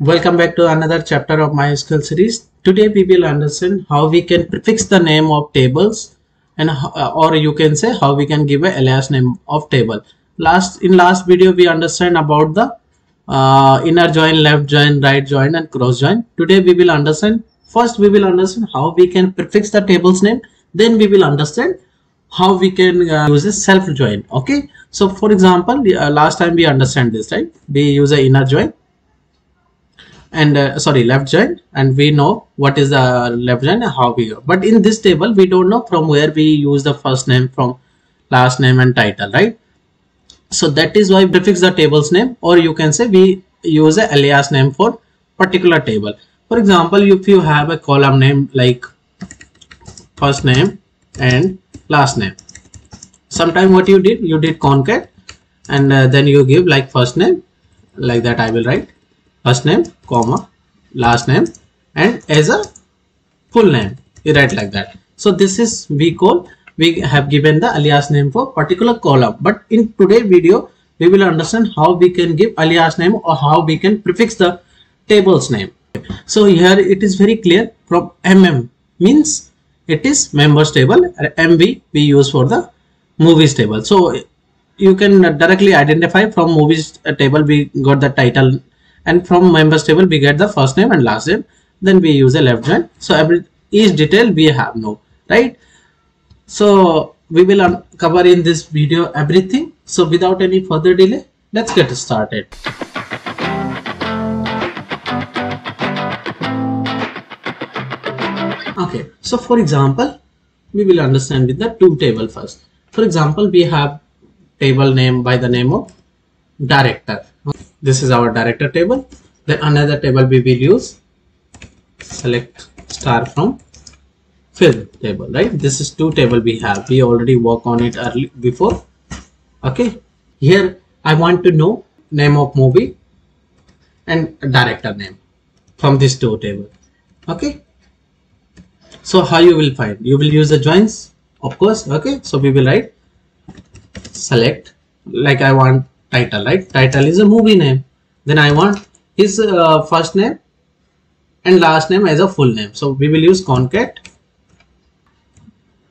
Welcome back to another chapter of MySQL series. Today we will understand how we can prefix the name of tables and uh, or you can say how we can give a alias name of table. Last in last video we understand about the uh, inner join, left join, right join and cross join. Today we will understand first we will understand how we can prefix the table's name then we will understand how we can uh, use a self join okay so for example uh, last time we understand this right we use a inner join and uh, sorry left join and we know what is the left join and how we go. But in this table we don't know from where we use the first name from last name and title right? So that is why prefix the table's name. Or you can say we use a alias name for particular table. For example if you have a column name like first name and last name. Sometime what you did you did concat. And uh, then you give like first name. Like that i will write first name comma last name and as a full name. You write like that. So this is we call we have given the alias name for particular column. But in today video we will understand how we can give alias name or how we can prefix the table's name. So here it is very clear from mm means it is members table mv we use for the movies table. So you can directly identify from movies table we got the title and from members table we get the first name and last name. Then we use a left join. So every each detail we have no right? So we will cover in this video everything. So without any further delay let's get started. Okay. So for example we will understand with the two table first. For example we have table name by the name of director this is our director table. Then another table we will use. Select star from film table right? This is two table we have. We already work on it early before. Okay. Here i want to know name of movie and director name from this two table. Okay. So how you will find? You will use the joins of course. Okay. So we will write select like i want title right? Title is a movie name. Then i want his uh, first name and last name as a full name. So we will use concat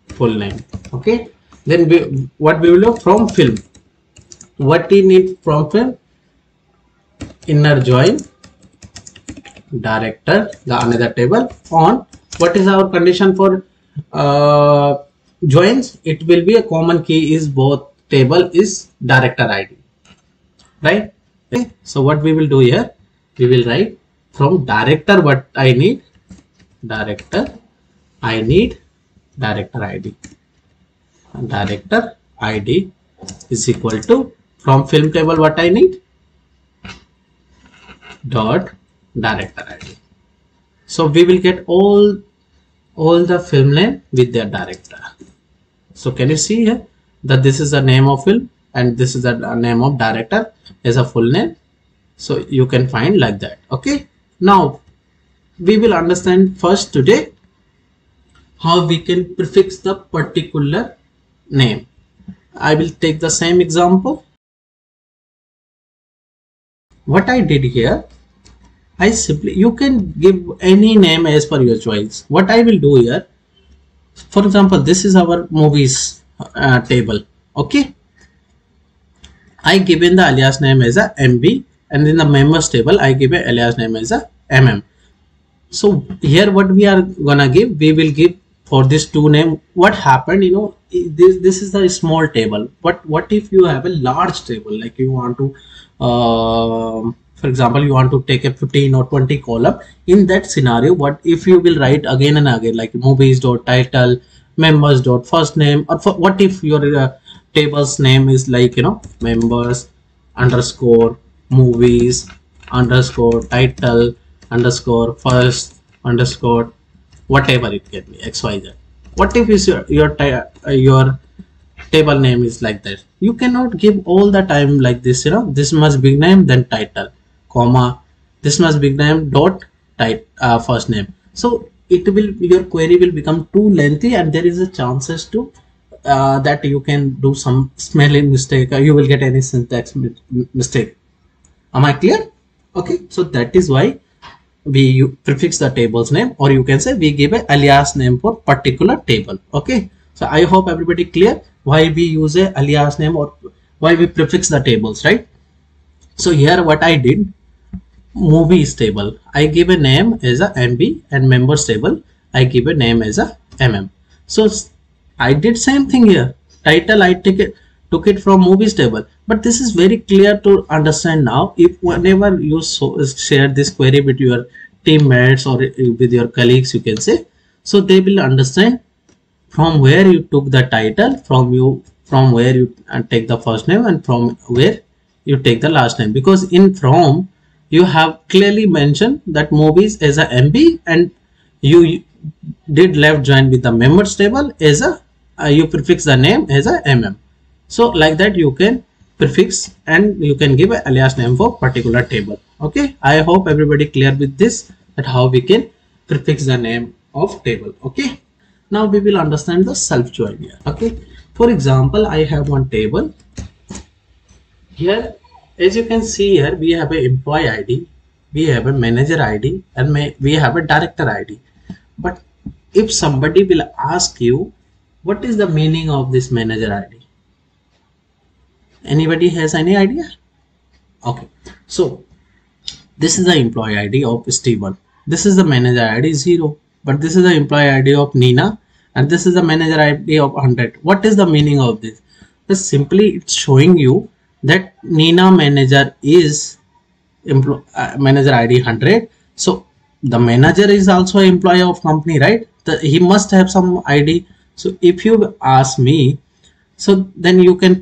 full name okay? Then we what we will do from film. What we need from film? Inner join director the another table on what is our condition for uh, joins. It will be a common key is both table is director id right? Okay so what we will do here? We will write from director what i need. Director i need director id director id is equal to from film table what i need? Dot director id so we will get all all the film name with their director. So can you see here that this is the name of film and this is the name of director as a full name so you can find like that okay now we will understand first today how we can prefix the particular name i will take the same example what i did here I simply you can give any name as per your choice. What I will do here, for example, this is our movies uh, table. Okay, I given the alias name as a MB, and in the members table I give a alias name as a MM. So here what we are gonna give, we will give for this two name. What happened? You know, this this is a small table. But what if you have a large table, like you want to. Uh, for example you want to take a 15 or 20 column in that scenario what if you will write again and again like movies dot title members dot first name or for, what if your uh, table's name is like you know members underscore movies underscore title underscore first underscore whatever it can be xyz what if is your your uh, your table name is like that? You cannot give all the time like this you know this must be name then title comma this must be name dot type uh, first name. So it will your query will become too lengthy and there is a chances to uh, that you can do some spelling mistake or you will get any syntax mistake. Am i clear? Okay so that is why we prefix the table's name or you can say we give a alias name for particular table okay? So i hope everybody clear why we use a alias name or why we prefix the tables right? So here what i did movies table. I give a name as a mb and members table i give a name as a mm so i did same thing here. Title i take it took it from movies table. But this is very clear to understand now. If whenever you so, share this query with your teammates or with your colleagues you can say. So they will understand from where you took the title from you from where you uh, take the first name and from where you take the last name. Because in from you have clearly mentioned that movies as a mb and you did left join with the members table as a uh, you prefix the name as a mm so like that you can prefix and you can give alias name for particular table. Okay? I hope everybody clear with this that how we can prefix the name of table. Okay? Now we will understand the self join here. Okay? For example i have one table. Here as you can see here we have an employee id we have a manager id and we have a director id but if somebody will ask you what is the meaning of this manager id anybody has any idea? Okay. So this is the employee id of Steven. This is the manager id 0 but this is the employee id of Nina. And this is the manager id of 100 what is the meaning of this? This simply it's showing you that Nina manager is uh, manager id 100 so the manager is also employee of company right? The, he must have some id so if you ask me so then you can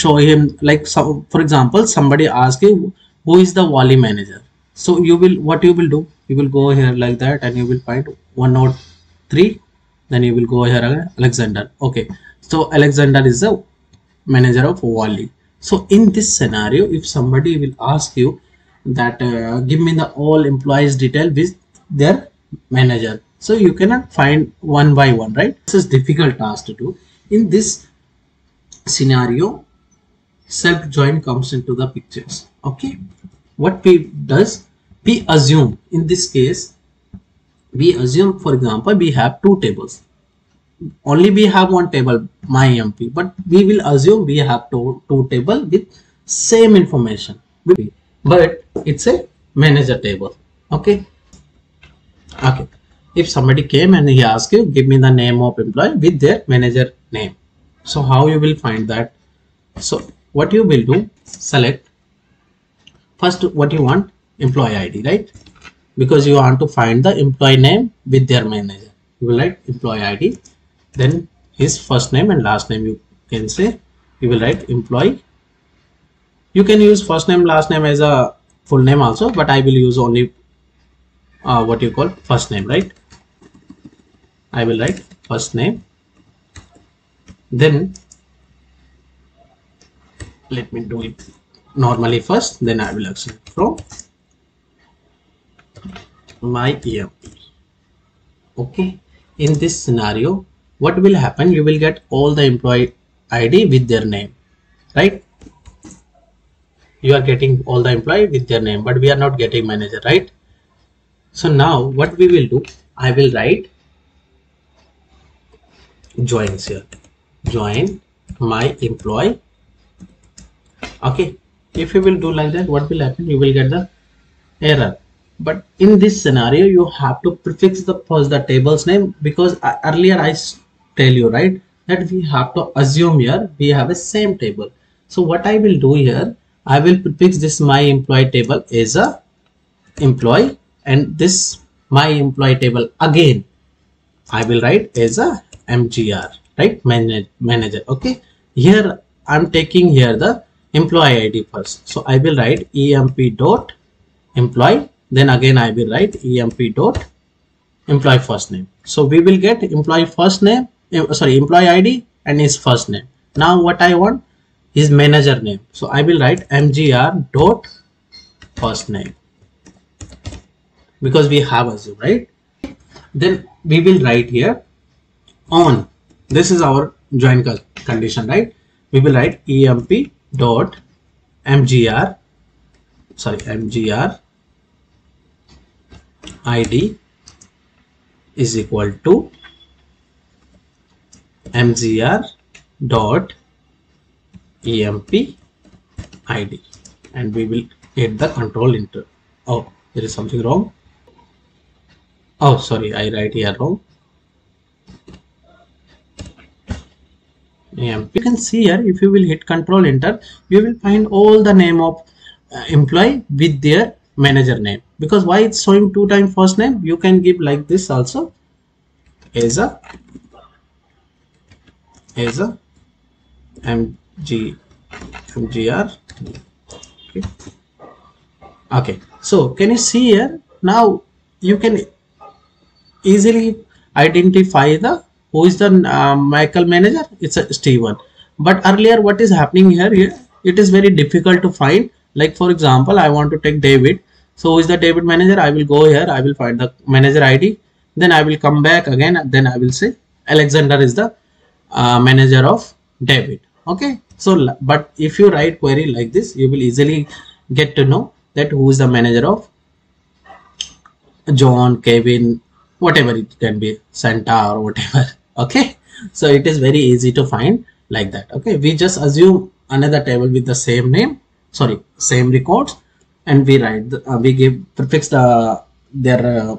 show him like so for example somebody ask you who is the wali manager? So you will what you will do? You will go here like that and you will find 103 then you will go here alexander. Okay. So alexander is the manager of wali so in this scenario if somebody will ask you that uh, give me the all employees detail with their manager so you cannot find one by one right? This is difficult task to do. In this scenario self join comes into the pictures okay? What we does we assume in this case we assume for example we have two tables. Only we have one table my mp but we will assume we have two, two table with same information. But it's a manager table okay? Okay if somebody came and he asked you give me the name of employee with their manager name. So how you will find that? So what you will do select first what you want employee id right? Because you want to find the employee name with their manager. You will write employee id then his first name and last name you can say. You will write employee. You can use first name last name as a full name also but i will use only uh, what you call first name right i will write first name. Then let me do it normally first then I will accept from my EMP okay. In this scenario what will happen? You will get all the employee ID with their name right? You are getting all the employee with their name but we are not getting manager right? So now what we will do? I will write joins here join my employee. Okay. If you will do like that what will happen? You will get the error. But in this scenario you have to prefix the first the table's name because earlier i tell you right that we have to assume here we have a same table. So what i will do here i will prefix this my employee table as a employee and this my employee table again i will write as a mgr right? Manager okay? Here i'm taking here the employee id first. So i will write emp dot employee then again i will write emp dot employee first name. So we will get employee first name eh, sorry employee id and his first name. Now what i want? Is manager name. So i will write mgr dot first name. Because we have assume right? Then we will write here on. This is our join condition right? We will write emp dot mgr sorry mgr id is equal to mgr dot emp id and we will hit the control enter oh there is something wrong. Oh sorry i write here wrong you can see here if you will hit control enter you will find all the name of uh, employee with their manager name. Because why it's showing two time first name? You can give like this also. As a as a mg mgr okay. Okay. So can you see here? Now you can easily identify the who is the uh, Michael manager? It's a Steven. But earlier what is happening here, it is very difficult to find. Like for example I want to take David. So who is the David manager? I will go here. I will find the manager ID then I will come back again. Then I will say Alexander is the uh, manager of David. Okay? So but if you write query like this you will easily get to know that who is the manager of John Kevin whatever it can be Santa or whatever okay? So it is very easy to find like that. Okay? We just assume another table with the same name. Sorry same records. And we write the, uh, we give prefix the their uh,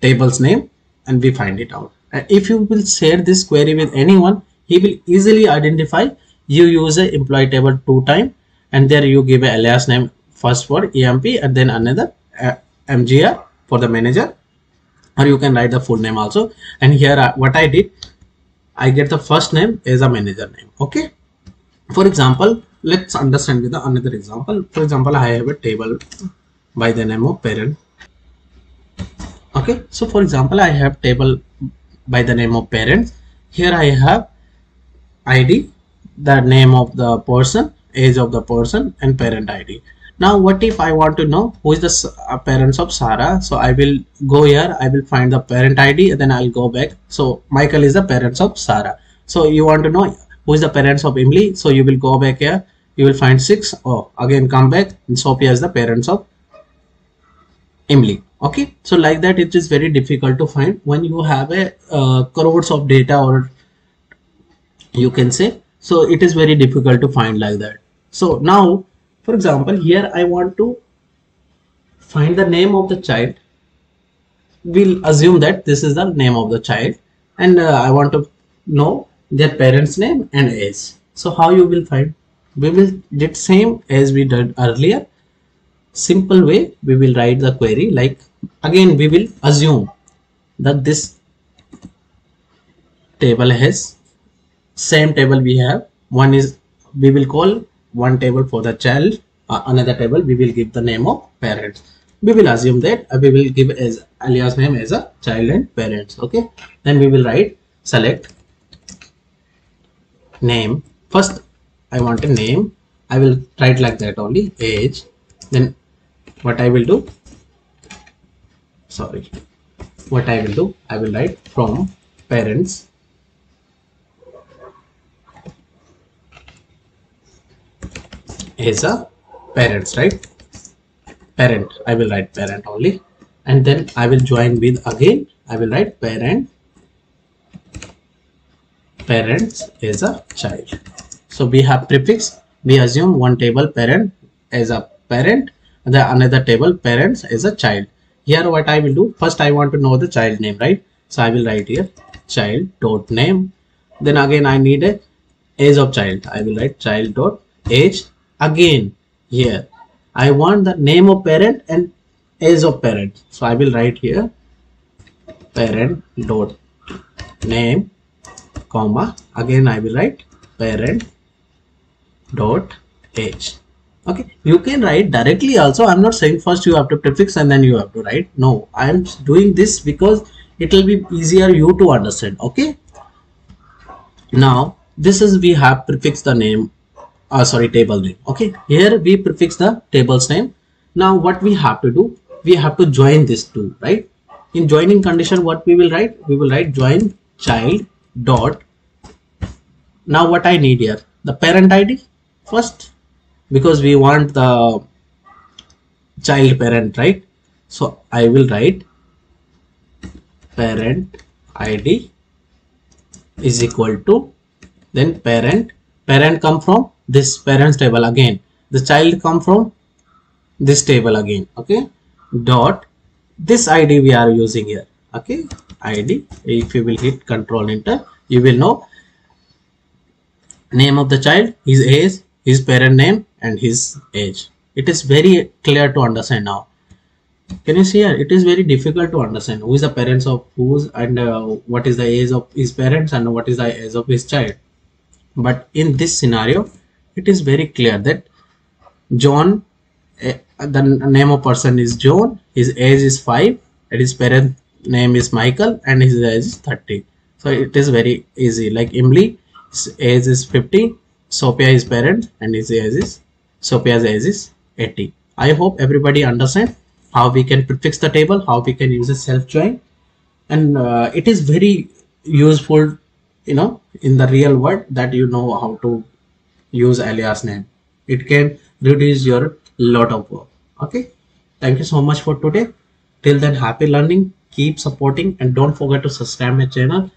table's name and we find it out. And if you will share this query with anyone he will easily identify you use a employee table two time and there you give a alias name first for emp and then another uh, mgr for the manager or you can write the full name also. And here uh, what i did i get the first name as a manager name okay? For example let's understand with another example. For example i have a table by the name of parent okay? So for example i have table by the name of parents here i have id the name of the person age of the person and parent id now what if i want to know who is the uh, parents of sarah? So i will go here. I will find the parent id and then i'll go back. So michael is the parents of sarah. So you want to know who is the parents of Emily? So you will go back here. You will find six. Oh again come back. And Sophia is the parents of Emily. Okay? So like that it is very difficult to find. When you have a uh, crores of data or you can say so it is very difficult to find like that. So now for example here I want to find the name of the child. We'll assume that this is the name of the child and uh, I want to know their parents name and age. So how you will find? We will did same as we did earlier. Simple way we will write the query like again we will assume that this table has same table we have. One is we will call one table for the child uh, another table we will give the name of parents. We will assume that uh, we will give as alias name as a child and parents okay? Then we will write select name. First I want a name. I will write like that only age. Then what I will do sorry what I will do I will write from parents is a parents right? Parent. I will write parent only. And then I will join with again I will write parent. Parents is a child. So we have prefix. We assume one table parent as a parent. The another table parents is a child. Here what i will do? First i want to know the child name right? So i will write here child dot name. Then again i need a age of child. I will write child dot age again here. I want the name of parent and age of parent. So i will write here parent dot name comma again I will write parent dot age. Okay you can write directly also. I'm not saying first you have to prefix and then you have to write. No I am doing this because it will be easier you to understand. Okay? Now this is we have prefix the name uh, sorry table name. Okay here we prefix the table's name. Now what we have to do we have to join this two right? In joining condition what we will write? We will write join child dot. Now what i need here? The parent id first because we want the child parent right? So i will write parent id is equal to then parent parent come from this parents table again. The child come from this table again okay? Dot this id we are using here okay? Id if you will hit control enter you will know name of the child his age his parent name and his age. It is very clear to understand now. Can you see here? It is very difficult to understand who is the parents of whose and uh, what is the age of his parents and what is the age of his child. But in this scenario it is very clear that john uh, the name of person is john his age is 5 and his parent name is michael and his age is 30 so it is very easy. Like Emily his age is 50 sophia is parent and his age is sophia's age is 80 i hope everybody understand how we can prefix the table how we can use a self join and uh, it is very useful you know in the real world that you know how to use alias name. It can reduce your lot of work. Okay? Thank you so much for today. Till then happy learning. Keep supporting and don't forget to subscribe my channel